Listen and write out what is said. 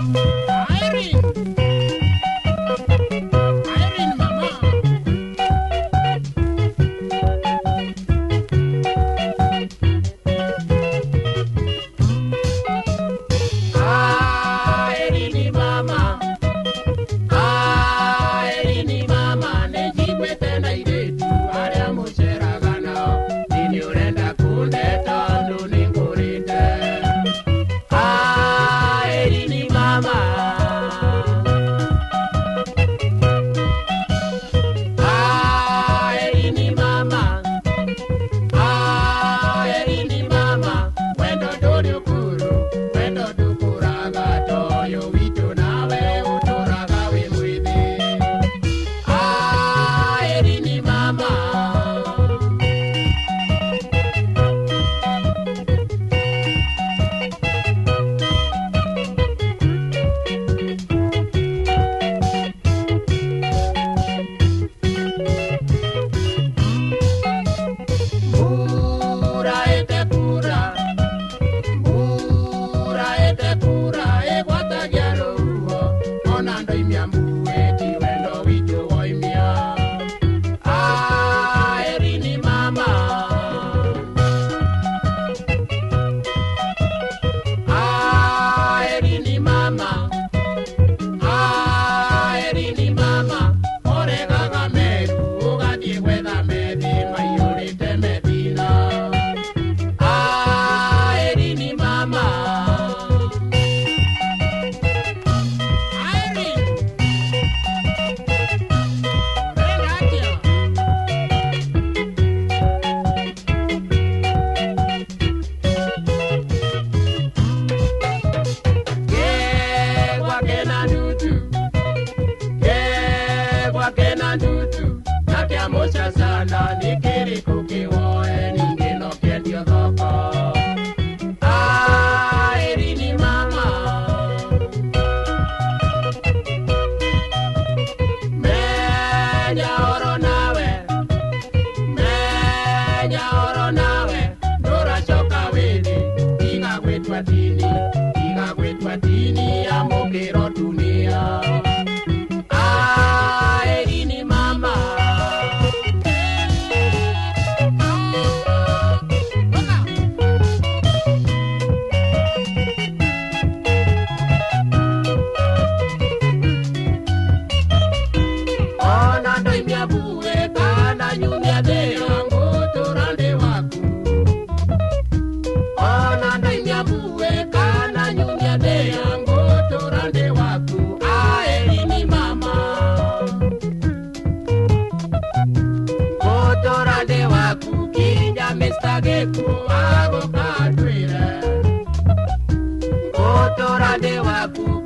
Bye. Motora de waku